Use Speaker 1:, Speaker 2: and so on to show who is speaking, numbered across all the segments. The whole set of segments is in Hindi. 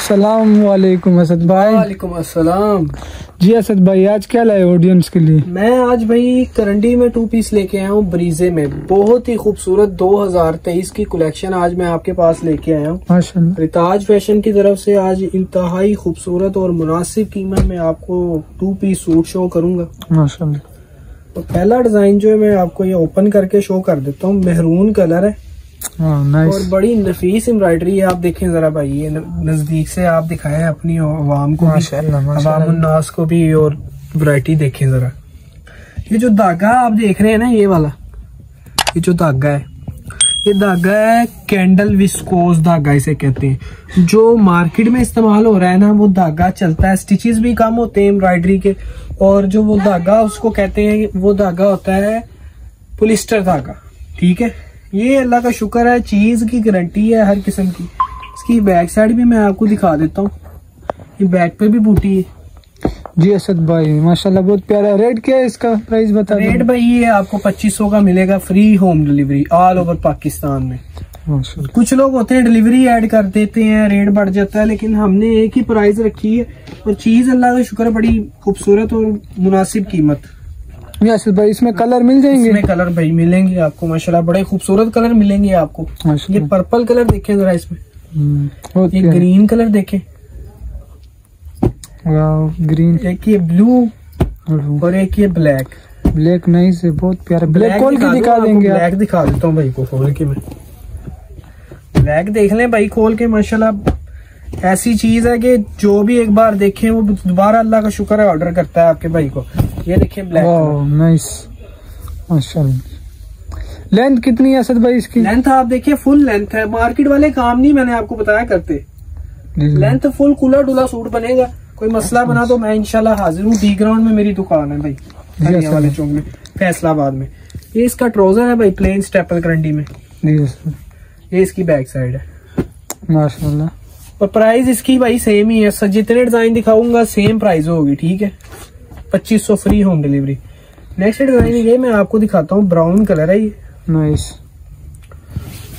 Speaker 1: सलाम वालेकुम असद भाई
Speaker 2: वालेकुम अस्सलाम
Speaker 1: जी असद भाई आज क्या लाए ऑडियंस के लिए?
Speaker 2: मैं आज भाई करंडी में टू पीस लेके आया हूँ ब्रीजे में। बहुत ही खूबसूरत 2023 की कलेक्शन आज मैं आपके पास लेके आया हूँ। रिताज फ़ैशन की तरफ़ से आज इंतहाई खूबसूरत और मुनासिब कीमत में आपको टू पीस सूट शो करूँगा।
Speaker 1: माशाल्लाह।
Speaker 2: तो पहला डिज़ाइन जो है मैं आपको ये ओपन करके शो कर देता हूँ। मेहरून कलर हाँ। और बड़ी नफीस एम्ब्रॉयडरी है आप देखें जरा भाई ये नज़दीक से आप दिखाएँ अपनी आवाम को भी
Speaker 1: माशाल्लाह
Speaker 2: अवाम
Speaker 1: माशाल्लाह
Speaker 2: उन्नास को भी और वैरायटी देखें जरा। ये जो धागा आप देख रहे हैं ना ये वाला ये जो धागा है ये धागा है कैंडल विस्कोस धागा इसे कहते हैं। जो मार्केट में इस्तेमाल हो रहा है ना वो धागा चलता है स्टिचेस भी कम होते हैं एम्ब्रॉयडरी के और जो वो धागा उसको कहते हैं वो धागा होता है पुलिस्टर धागा ठीक है? ये अल्लाह का शुक्र है चीज़ की गारंटी है हर किस्म की। इसकी बैक साइड भी मैं आपको दिखा देता हूँ। ये बैक पे भी बूटी है।
Speaker 1: जी असद भाई माशाल्लाह बहुत प्यारा रेट क्या है इसका? प्राइस बता
Speaker 2: रेट भाई ये आपको 2500 का मिलेगा free home delivery all over Pakistan में। कुछ लोग होते हैं डिलीवरी ऐड कर देते हैं रेट बढ़ जाता है लेकिन हमने एक ही प्राइस रखी है और चीज़ अल्लाह का शुक्र बड़ी खूबसूरत और मुनासिब कीमत।
Speaker 1: असद भाई इसमें कलर मिल जाएँगे?
Speaker 2: इसमें कलर भाई मिलेंगे आपको माशाल्लाह बड़े खूबसूरत कलर मिलेंगे आपको। ये पर्पल कलर देखे जरा इसमें।
Speaker 1: हम्म,
Speaker 2: ये ग्रीन कलर देखे।
Speaker 1: ग्रीन।
Speaker 2: एक ये ब्लू और एक ये ब्लैक।
Speaker 1: ब्लैक नहीं है बहुत प्यारा। ब्लैक खोल के दिखा देंगे
Speaker 2: ब्लैक दिखा देता हूँ भाई को खोल के मैं। ब्लैक देख लें भाई खोल के माशाल्लाह। ऐसी चीज़ है कि जो भी एक बार देखे वो दोबारा अल्लाह का शुक्र है ऑर्डर करता है आपके भाई को। ये देखिए ब्लैक
Speaker 1: नाइस माशाल्लाह। लेंथ कितनी है असद भाई इसकी?
Speaker 2: लेंथ आप देखिए फुल लेंथ है। मार्केट वाले काम नहीं मैंने आपको बताया करते। लेंथ फुल कूला डुला सूट बनेगा। कोई मसला बना तो मैं इंशाल्लाह हाजिर हूँ। डी ग्राउंड में मेरी दुकान है भाई वाले चौक में फैसलाबाद में। ये इसका ट्राउज़र है भाई प्लेन स्टेपल करंडी में। ये इसकी बैक साइड है।
Speaker 1: माशाल्लाह।
Speaker 2: और प्राइस इसकी भाई सेम ही है। जितने डिज़ाइन दिखाऊँगा सेम प्राइस होगी ठीक है? पच्चीस सौ free home delivery next design ये मैं आपको दिखाता हूँ ब्राउन कलर है ये।
Speaker 1: नाइस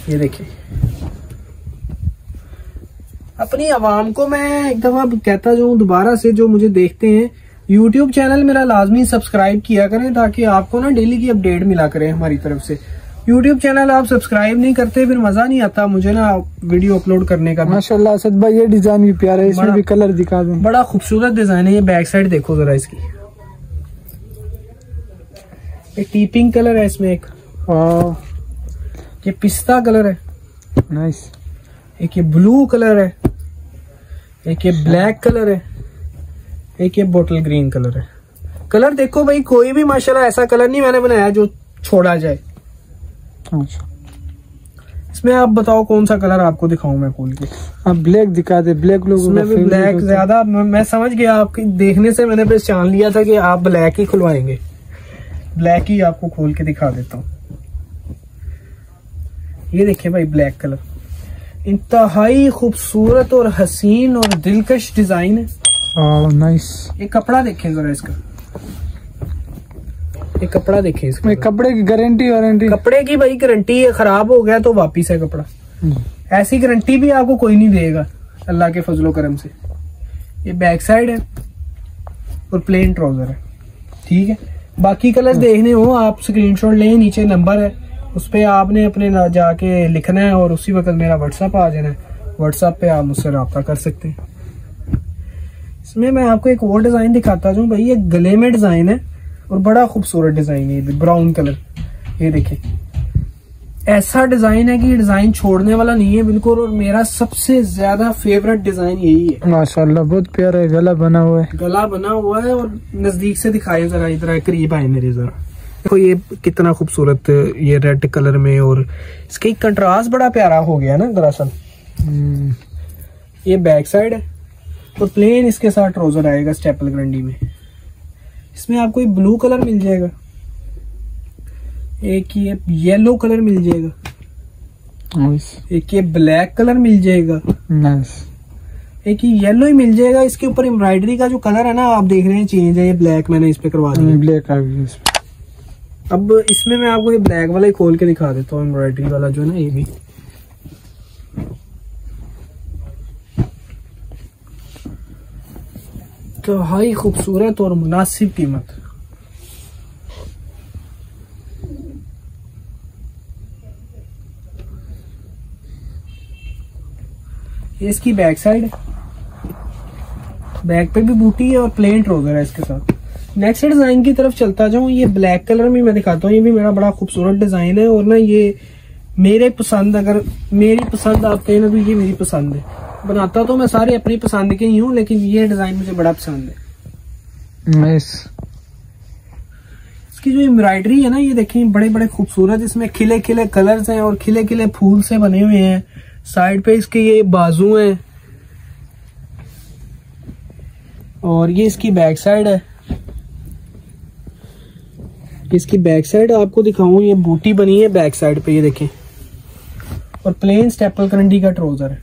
Speaker 2: ये देखिए। अपनी आवाम को मैं एक दफ़ा कहता जाऊँ दोबारा से जो मुझे देखते हैं यूट्यूब चैनल मेरा लाजमी सब्सक्राइब किया करें ताकि आपको ना डेली की अपडेट मिला करे हमारी तरफ़ से। यूट्यूब चैनल आप सब्सक्राइब नहीं करते फिर मज़ा नहीं आता मुझे ना वीडियो अपलोड करने का।
Speaker 1: माशाल्लाह असद भाई ये डिज़ाइन भी प्यारा है इसमें भी कलर दिखा दें।
Speaker 2: बड़ा खूबसूरत डिज़ाइन है ये बैक साइड देखो जरा इसकी। ये टीपिंग कलर है इसमें एक। ये पिस्ता कलर है।
Speaker 1: नाइस
Speaker 2: एक ये ब्लू कलर है। एक ये ब्लैक कलर है। एक ये बोटल ग्रीन कलर है। कलर देखो भाई कोई भी माशाल्लाह ऐसा कलर नहीं मैंने बनाया जो छोड़ा जाए।
Speaker 1: अच्छा।
Speaker 2: इसमें आप बताओ कौन सा कलर आपको दिखाऊँ मैं खोल के।
Speaker 1: आप ब्लैक दिखा दे ब्लैक लोगों
Speaker 2: इसमें भी ब्लैक ज़्यादा मैं समझ गया आपकी देखने से मैंने पहचान लिया था कि आप ब्लैक ही खुलवाएँगे। ब्लैक ही आपको खोल के दिखा देता हूँ। ये देखिए भाई ब्लैक कलर इंतहाई खूबसूरत और हसीन और दिलकश डिज़ाइन है।
Speaker 1: नाइस
Speaker 2: ये कपड़ा देखें जरा इसका। ये कपड़ा देखें इसका।
Speaker 1: कपड़े की गारंटी वारंटी
Speaker 2: कपड़े की भाई गारंटी है खराब हो गया तो वापिस है कपड़ा। ऐसी गारंटी भी आपको कोई नहीं देगा अल्लाह के फजलो करम से। ये बैक साइड है और प्लेन ट्राउज़र है। ठीक है? बाकी कलर देखने हो, आप स्क्रीनशॉट लें, नीचे नंबर है, उस पर आपने अपने जाके लिखना है और उसी वक्त मेरा व्हाट्सअप आ जाना है। व्हाट्सअप पे आप मुझसे रब्ता कर सकते हैं। इसमें मैं आपको एक और डिज़ाइन दिखाता हूँ भाई ये गले में डिज़ाइन है और बड़ा खूबसूरत डिज़ाइन है ये ब्राउन कलर ये देखिए। ऐसा डिज़ाइन है कि डिज़ाइन छोड़ने वाला नहीं है बिल्कुल और मेरा सबसे ज़्यादा फेवरेट डिज़ाइन यही है।
Speaker 1: माशाल्लाह बहुत प्यारा है गला बना हुआ है।
Speaker 2: गला बना हुआ है और नज़दीक से दिखाए जरा इधर करीब आए मेरे जरा। देखो ये कितना खूबसूरत ये रेड कलर में और इसका कंट्रास्ट बड़ा प्यारा हो गया ना दरअसल।
Speaker 1: हम्म,
Speaker 2: ये बैक साइड है और प्लेन इसके साथ ट्राउज़र आएगा स्टेपल ग्रंडी में। इसमें आपको ये ब्लू कलर मिल जाएगा। एक ये येलो कलर मिल जाएगा।
Speaker 1: नाइस
Speaker 2: एक ये ब्लैक कलर मिल जाएगा।
Speaker 1: नाइस
Speaker 2: एक ये येलो ही मिल जाएगा इसके ऊपर एम्ब्रॉयडरी का जो कलर है ना आप देख रहे हैं चेंज है ये ब्लैक मैंने इस पे करवा दिया
Speaker 1: ब्लैक आ इसमें
Speaker 2: अब इसमें मैं आपको ये ब्लैक वाला ही खोल के दिखा देता हूँ एम्ब्रॉयडरी वाला जो है ना ये भी। तो हाई खूबसूरत और मुनासिब कीमत। ये इसकी बैक साइड बैक पे भी बूटी है और प्लेन ट्रोजर है इसके साथ। नेक्स्ट डिज़ाइन की तरफ़ चलता जाऊँ ये ब्लैक कलर में मैं दिखाता हूँ ये भी मेरा बड़ा खूबसूरत डिज़ाइन है और ना ये मेरे पसंद अगर मेरी पसंद आप कहें ना तो ये मेरी पसंद है। बनाता तो मैं सारे अपनी पसंद के ही हूँ लेकिन ये डिज़ाइन मुझे बड़ा पसंद है।
Speaker 1: नाइस
Speaker 2: इसकी जो एम्ब्रॉयडरी है ना ये देखें बड़े बड़े खूबसूरत इसमें खिले खिले कलर्स हैं और खिले खिले फूल से बने हुए हैं। साइड पे इसके ये बाजू हैं। और ये इसकी बैक साइड है। इसकी बैक साइड आपको दिखाऊँ, ये बूटी बनी है बैक साइड पे, ये देखें। और प्लेन स्टेपल करंडी का ट्राउज़र है।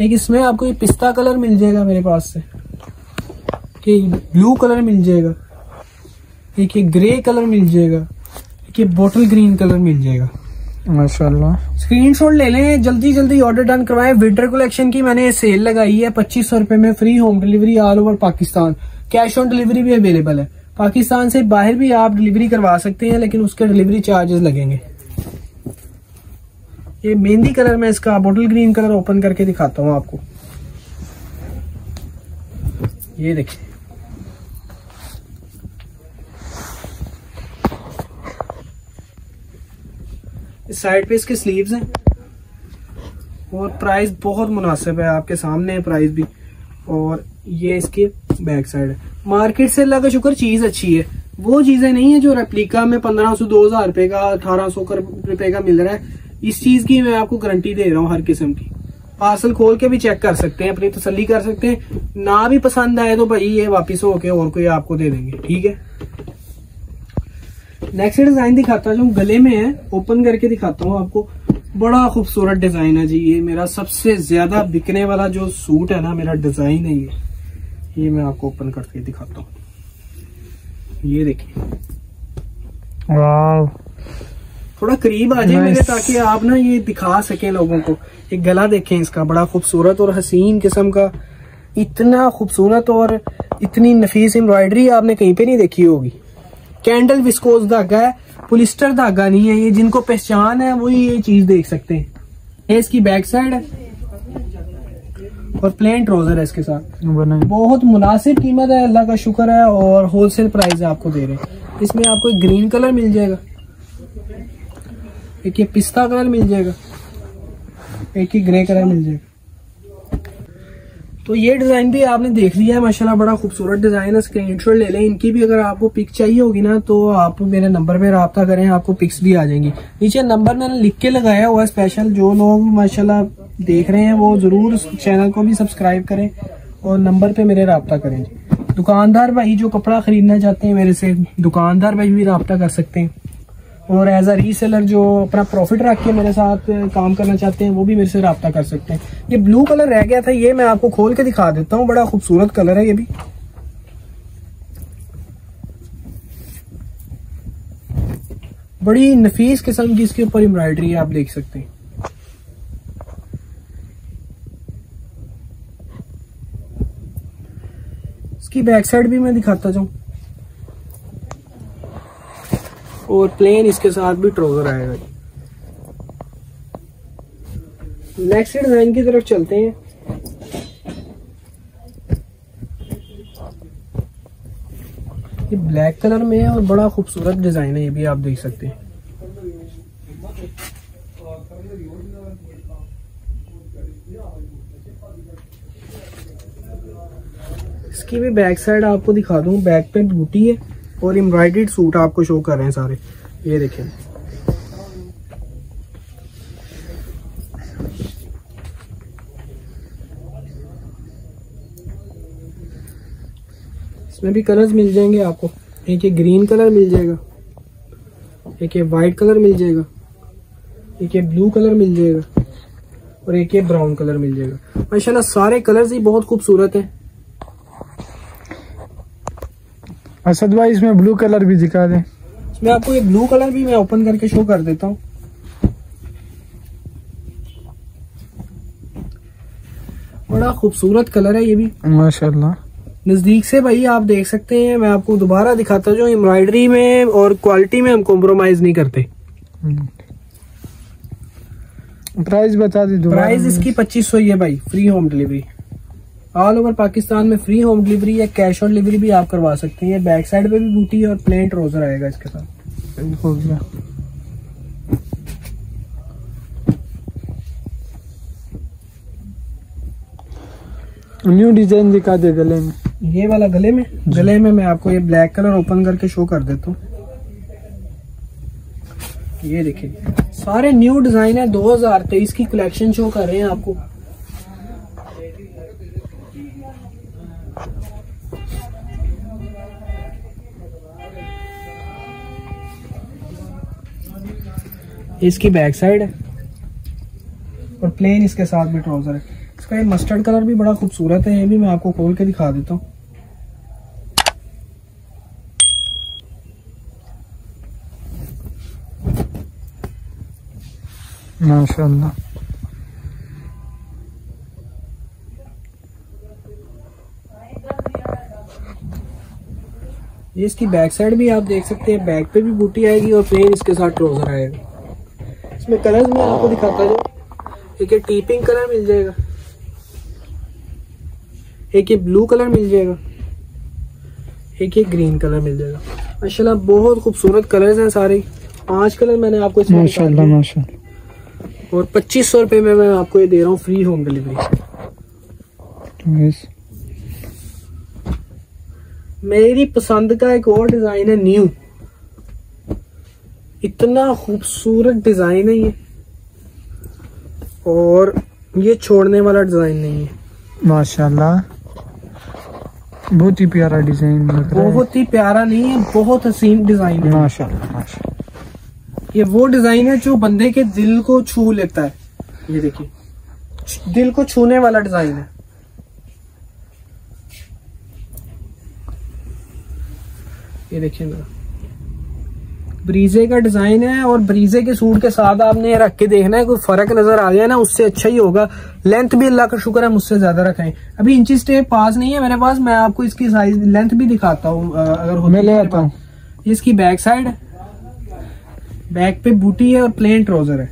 Speaker 2: एक इसमें आपको ये पिस्ता कलर मिल जाएगा मेरे पास से। कि ब्लू कलर मिल जाएगा। एक ये ग्रे कलर मिल जाएगा। एक ये बोटल ग्रीन कलर मिल जाएगा।
Speaker 1: माशाल्लाह।
Speaker 2: स्क्रीनशॉट ले लें जल्दी जल्दी ऑर्डर डन करवाएँ। विंटर कलेक्शन की मैंने सेल लगाई है, पच्चीस सौ रुपए में free home delivery all over Pakistan cash on delivery भी अवेलेबल है। पाकिस्तान से बाहर भी आप डिलीवरी करवा सकते हैं, लेकिन उसके डिलीवरी चार्जेस लगेंगे। ये मेहंदी कलर में इसका बोटल ग्रीन कलर ओपन करके दिखाता हूँ आपको। ये देखिए। इस साइड पे इसके स्लीव्स हैं। और प्राइस बहुत मुनासिब है आपके सामने है प्राइस भी। और ये इसके बैक साइड है। मार्केट से अल्लाह का शुक्र चीज़ अच्छी है। वो चीज़ें नहीं है जो रेप्लिका में पंद्रह सौ, दो हज़ार रुपए का, अठारह सौ रुपए का मिल रहा है। इस चीज़ की मैं आपको गारंटी दे रहा हूँ हर किस्म की। पार्सल खोल के भी चेक कर सकते हैं, अपनी तसली कर सकते हैं। ना भी पसंद आए तो भाई ये वापिस होके और कोई आपको दे देंगे, ठीक है? नेक्स्ट डिज़ाइन दिखाता हूँ गले में है ओपन करके दिखाता हूँ आपको। बड़ा खूबसूरत डिज़ाइन है जी ये मेरा सबसे ज़्यादा बिकने वाला जो सूट है ना मेरा डिज़ाइन है ये। ये मैं आपको ओपन करके दिखाता हूँ। ये देखिए। थोड़ा करीब आ जाए. मेरे ताकि आप ना ये दिखा सके लोगों को। एक गला देखें इसका बड़ा खूबसूरत और हसीन किस्म का। इतना खूबसूरत और इतनी नफीस एम्ब्रॉयडरी आपने कहीं पे नहीं देखी होगी। कैंडल विस्कोस धागा है पुलिस्टर धागा नहीं है ये जिनको पहचान है वही ये चीज़ देख सकते हैं। ये इसकी बैक साइड है। और प्लेन ट्राउज़र है इसके साथ। बहुत मुनासिब कीमत है अल्लाह का शुक्र है और होलसेल प्राइस है आपको दे रहे हैं। इसमें आपको एक ग्रीन कलर मिल जाएगा। एक ये पिस्ता कलर मिल जाएगा। एक ही ग्रे कलर मिल जाएगा। तो ये डिज़ाइन भी आपने देख लिया है, माशाल्लाह बड़ा खूबसूरत डिज़ाइन है स्क्रीनशॉट ले लें। इनकी भी अगर आपको पिक चाहिए होगी ना तो आप मेरे नंबर पे रब्ता करें, आपको पिक्स भी आ जाएँगी। नीचे नंबर मैंने लिख के लगाया हुआ है स्पेशल जो लोग माशाल्लाह देख रहे हैं, वो ज़रूर चैनल को भी सब्सक्राइब करें और नंबर पे मेरे रब्ता करें। दुकानदार भाई जो कपड़ा खरीदना चाहते हैं, मेरे से दुकानदार भाई भी रब्ता कर सकते हैं। और एज अ रीसेलर जो अपना प्रॉफिट रख के मेरे साथ काम करना चाहते हैं, वो भी मेरे से रब्ता कर सकते हैं। ये ब्लू कलर रह गया था, ये मैं आपको खोल के दिखा देता हूँ, बड़ा खूबसूरत कलर है ये भी। बड़ी नफीस किस्म की इसके ऊपर एम्ब्रॉयडरी है, आप देख सकते हैं। इसकी बैक साइड भी मैं दिखाता जाऊँ। और प्लेन इसके साथ भी ट्राउज़र आएगा जी नेक्स्ट डिज़ाइन की तरफ़ चलते हैं। ये ब्लैक कलर में है और बड़ा खूबसूरत डिज़ाइन है, ये भी आप देख सकते हैं। इसकी भी बैक साइड आपको दिखा दूँ बैक पे बूटी है। और एम्ब्रॉयडर्ड सूट आपको शो कर रहे हैं सारे। ये देखें। इसमें भी कलर्स मिल जाएँगे आपको। एक ये ग्रीन कलर मिल जाएगा। एक ये वाइट कलर मिल जाएगा। एक ये ब्लू कलर मिल जाएगा। और एक ये ब्राउन कलर मिल जाएगा। माशाल्लाह, सारे कलर्स ही बहुत खूबसूरत हैं।
Speaker 1: असद भाई इसमें ब्लू कलर भी दिखा दें।
Speaker 2: इसमें आपको ये ब्लू कलर भी मैं ओपन करके शो कर देता हूँ। बड़ा खूबसूरत कलर है ये भी।
Speaker 1: माशाल्लाह।
Speaker 2: नज़दीक से भाई आप देख सकते हैं मैं आपको दोबारा दिखाता हूँ एम्ब्रॉयडरी में और क्वालिटी में हम कॉम्प्रोमाइज नहीं करते।
Speaker 1: प्राइस बता दी
Speaker 2: प्राइस इसकी पच्चीस सौ ही है भाई free home delivery all over Pakistan में फ्री होम डिलीवरी या कैश ऑन डिलीवरी भी आप करवा सकते हैं। ये बैक साइड पे भी बूटी और प्लेन ट्रोजर आएगा इसके साथ।
Speaker 1: हो गया। न्यू डिज़ाइन दिखा दे गले में।
Speaker 2: ये वाला गले में? गले में मैं आपको ये ब्लैक कलर ओपन करके शो कर देता हूँ। ये देखिए। सारे न्यू डिज़ाइन है। 2023 की कलेक्शन शो कर रहे हैं आपको। इसकी बैक साइड है। और प्लेन इसके साथ में ट्राउज़र है। इसका ये मस्टर्ड कलर भी बड़ा खूबसूरत है ये भी मैं आपको खोल के दिखा देता हूँ।
Speaker 1: माशाल्लाह।
Speaker 2: ये इसकी बैक साइड भी आप देख सकते हैं बैक पे भी बूटी आएगी और प्लेन इसके साथ ट्राउज़र आएगा। इसमें कलर्स मैं आपको दिखाता हूँ। एक ये टीपिंग कलर मिल जाएगा। एक ये ब्लू कलर मिल जाएगा। एक ये ग्रीन कलर मिल जाएगा। माशाल्लाह बहुत खूबसूरत कलर्स हैं सारे। पाँच कलर मैंने आपको इसमें
Speaker 1: माशाल्लाह माशाल्लाह।
Speaker 2: और पच्चीस सौ रुपये में मैं आपको ये दे रहा हूँ फ्री होम डिलीवरी। मेरी पसंद का एक और डिज़ाइन है न्यू। इतना खूबसूरत डिज़ाइन है ये। और ये छोड़ने वाला डिज़ाइन नहीं है।
Speaker 1: माशाल्लाह। बहुत ही प्यारा डिज़ाइन
Speaker 2: बहुत ही प्यारा नहीं है बहुत हसीन डिज़ाइन है।
Speaker 1: माशाल्लाह माशाल्लाह।
Speaker 2: ये वो डिज़ाइन है जो बंदे के दिल को छू लेता है। ये देखिए। दिल को छूने वाला डिज़ाइन है। ये देखिए मेरा ब्रीजे का डिज़ाइन है और ब्रीजे के सूट के साथ आपने ये रख के देखना है कोई फ़र्क नज़र आ जाए ना उससे अच्छा ही होगा। लेंथ भी अल्लाह का शुक्र है मुझसे ज़्यादा रखें। अभी इंची स्टेप पास नहीं है मेरे पास मैं आपको इसकी साइज़ लेंथ भी दिखाता हूँ अगर
Speaker 1: मैं ले आता हूँ।
Speaker 2: इसकी बैक साइड बैक पे बूटी है और प्लेन ट्राउज़र है।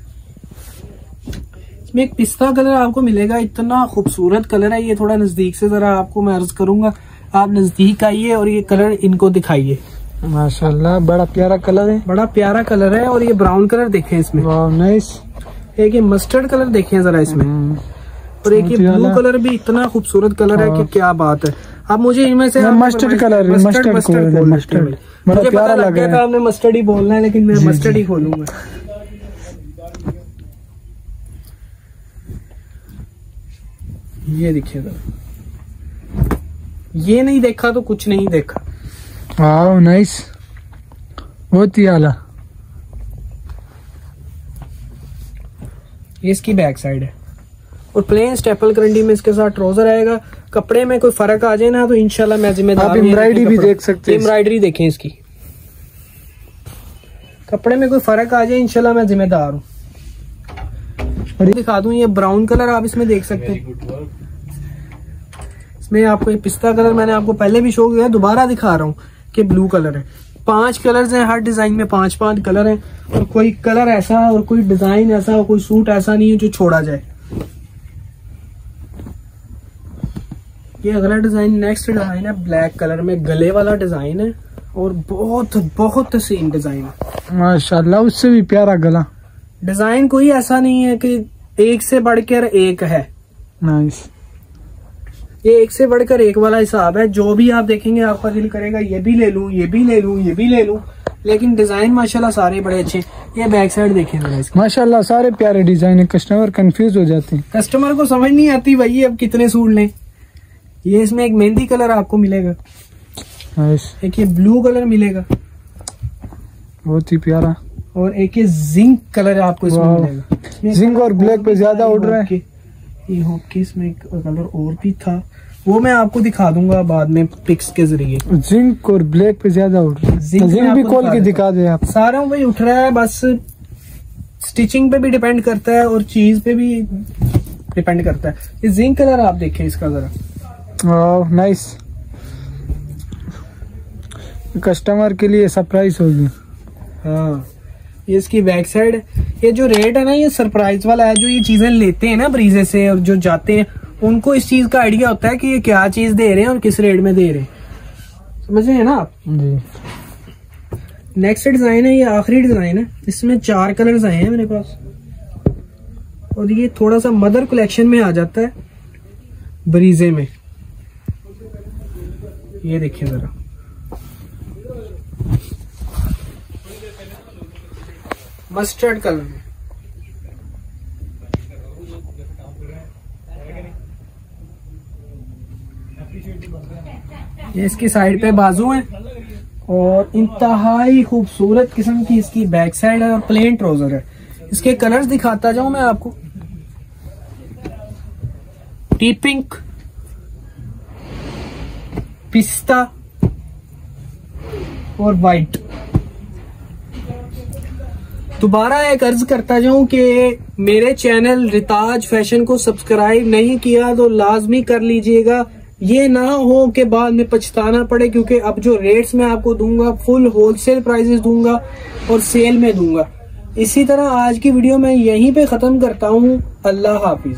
Speaker 2: इसमें एक पिस्ता कलर आपको मिलेगा इतना खूबसूरत कलर है ये थोड़ा नज़दीक से जरा आपको मैं अर्ज़ करूँगा आप नज़दीक आइए और ये कलर इनको दिखाइए।
Speaker 1: माशाल्लाह बड़ा प्यारा कलर है।
Speaker 2: बड़ा प्यारा कलर है और ये ब्राउन कलर देखे इसमें।
Speaker 1: नाइस
Speaker 2: एक ये मस्टर्ड कलर देखें जरा इसमें। और एक ये ब्लू कलर भी इतना खूबसूरत कलर है कि
Speaker 1: हाँ।
Speaker 2: क्या बात है। अब मुझे इनमें से
Speaker 1: mustard colour-
Speaker 2: mustard
Speaker 1: mustard
Speaker 2: mustard मुझे
Speaker 1: प्यारा
Speaker 2: पता लग गया
Speaker 1: रहा
Speaker 2: था। आपने मस्टर्ड ही बोलना है लेकिन मैं मस्टर्ड ही खोलूँगा। ये देखिए ये नहीं देखा तो कुछ नहीं देखा।
Speaker 1: वाह नाइस बहुत ही आला
Speaker 2: ये इसकी बैक साइड है। और प्लेन स्टेपल करंडी में इसके साथ ट्राउज़र आएगा। कपड़े में कोई फ़र्क आ जाए ना तो इंशाल्लाह मैं जिम्मेदार
Speaker 1: आप
Speaker 2: हूँ, देखिए
Speaker 1: भी देख सकते हैं
Speaker 2: एम्ब्रॉयडरी देखें इसकी। कपड़े में कोई फ़र्क आ जाए इंशाल्लाह मैं जिम्मेदार हूँ।
Speaker 1: और
Speaker 2: दिखा दूँ ये ब्राउन कलर आप इसमें देख सकते हैं। इसमें आपको ये पिस्ता कलर मैंने आपको पहले भी शो किया दोबारा दिखा रहा हूँ। कि ब्लू कलर है। पाँच कलर्स हैं हर डिज़ाइन में पाँच पाँच कलर हैं। और कोई कलर ऐसा और कोई डिज़ाइन ऐसा और कोई सूट ऐसा नहीं है जो छोड़ा जाए। ये अगला डिज़ाइन नेक्स्ट डिज़ाइन है ब्लैक कलर में गले वाला डिज़ाइन है और बहुत बहुत हसीन डिज़ाइन है।
Speaker 1: माशाल्लाह उससे भी प्यारा गला।
Speaker 2: डिज़ाइन कोई ऐसा नहीं है कि एक से बढ़कर एक है।
Speaker 1: नाइस
Speaker 2: ये एक से बढ़कर एक वाला हिसाब है। जो भी आप देखेंगे आपका दिल करेगा ये भी ले लूँ ये भी ले लूँ ये भी ले लूँ। लेकिन डिज़ाइन माशाल्लाह सारे बड़े अच्छे ये बैक साइड देखें
Speaker 1: माशाल्लाह सारे प्यारे डिज़ाइन है। कस्टमर कंफ्यूज हो जाते हैं।
Speaker 2: कस्टमर को समझ नहीं आती भाई अब कितने सूट लें। ये इसमें एक मेहंदी कलर आपको मिलेगा। एक ये ब्लू कलर मिलेगा।
Speaker 1: बहुत ही प्यारा।
Speaker 2: और एक ये जिंक कलर आपको इसमें मिलेगा।
Speaker 1: जिंक और ब्लैक पे ज़्यादा रहा है।
Speaker 2: ये होके- इसमें एक कलर और भी था। वो मैं आपको दिखा दूँगा बाद में पिक्स के ज़रिए।
Speaker 1: जिंक और ब्लैक पे ज़्यादा उड़ रहा है।
Speaker 2: जिंक
Speaker 1: भी खोल के दिखा दे आप।
Speaker 2: सारों पे ही उठ रहा है बस स्टिचिंग पे भी डिपेंड करता है और चीज़ पे भी डिपेंड करता है। ये जिंक कलर आप देखें इसका जरा।
Speaker 1: नाइस कस्टमर के लिए सरप्राइज़ होगी।
Speaker 2: हाँ ये इसकी बैक साइड ये जो रेट है ना ये सरप्राइज़ वाला है जो ये चीज़ें लेते हैं ना ब्रीजे से और जो जाते हैं उनको इस चीज़ का आइडिया होता है कि ये क्या चीज़ दे रहे हैं और किस रेट में दे रहे हैं। समझ रहे हैं ना आप?
Speaker 1: जी।
Speaker 2: नेक्स्ट डिज़ाइन है ये आखिरी डिज़ाइन है। इसमें चार कलर्स आए हैं मेरे पास। और ये थोड़ा सा मदर कलेक्शन में आ जाता है ब्रीजे में। ये देखिए जरा। मस्टर्ड कलर में। ये इसकी साइड पे बाजू है। और इंतहाई खूबसूरत किस्म की इसकी बैक साइड है और प्लेन ट्राउज़र है। इसके कलर्स दिखाता जाऊँ मैं आपको। टी पिंक पिस्ता और वाइट दोबारा एक अर्ज़ करता जाऊँ कि मेरे चैनल रिताज फ़ैशन को सब्सक्राइब नहीं किया तो लाजमी कर लीजिएगा। ये ना हो के बाद में पछताना पड़े, क्योंकि अब जो रेट्स मैं आपको दूँगा फुल होलसेल प्राइसेस दूँगा और सेल में दूँगा। इसी तरह आज की वीडियो मैं यहीं पे खत्म करता हूँ। अल्लाह हाफिज।